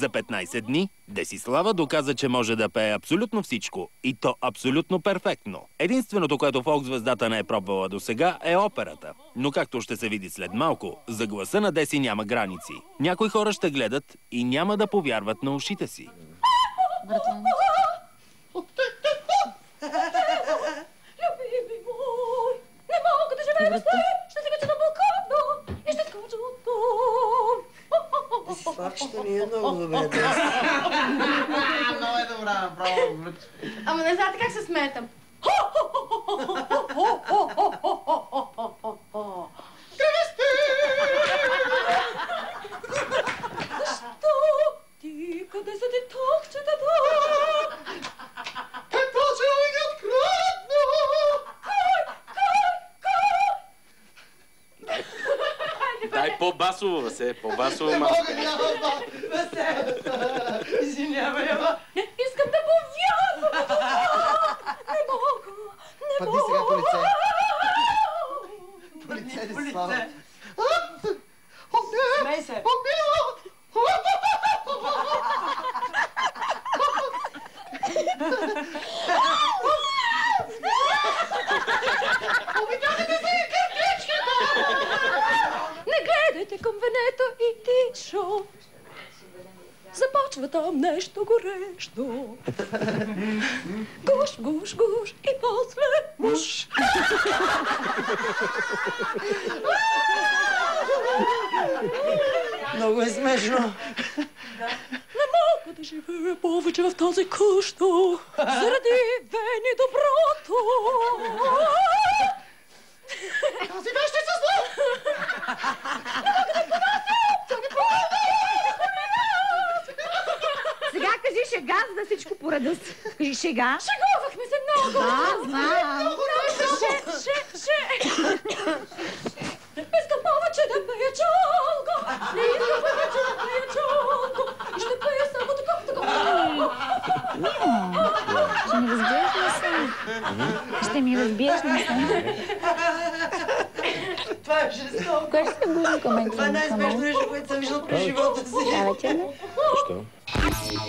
За 15 дни Десислава доказа, че може да пее абсолютно всичко. И то абсолютно перфектно. Единственото, което фолк звездата не е пробвала до сега е операта. Но както ще се види след малко, за гласа на Деси няма граници. Някои хора ще гледат и няма да повярват на ушите си. Братлан. Любими мой, не мога да живея без теб. Славчето ми е много добре. Много е добра, направо. Ама не знаете как се сметам. Защо? Ти къде са ти токчетата? Те почва да ги открадна! Кой? Кой? Кой? Дай по-басово, Васе, по-басово Не мога, няма да... Извинявай, ама... Не искам да повярвам в това! Не мога! Не мога! сега полице. Полице, Десислава. Смей се! Не гледайте към венето и тишо. Започва там нещо горещо. Гуш, гуш, гуш и после муш. Много е смешно. Не мога да живея повече в тази къща. Заради Вени доброто. Тази вещи са зло! Сега кажи шега, за да всичко по реда си. Кажи шега. Шегувахме се много. Да, знам. Ше, ше, ше. Искам повече да пея чалга. Не искам повече да пея чалга. И ще пея само такова, такова. Ще ми разбиеш ли съм? Ще ми разбиеш ли съм? Това е жестоко. Кой ще се губи към мен? Това е най-смешно нещо, което съм виждал през живота си. Вечер ли? Защо?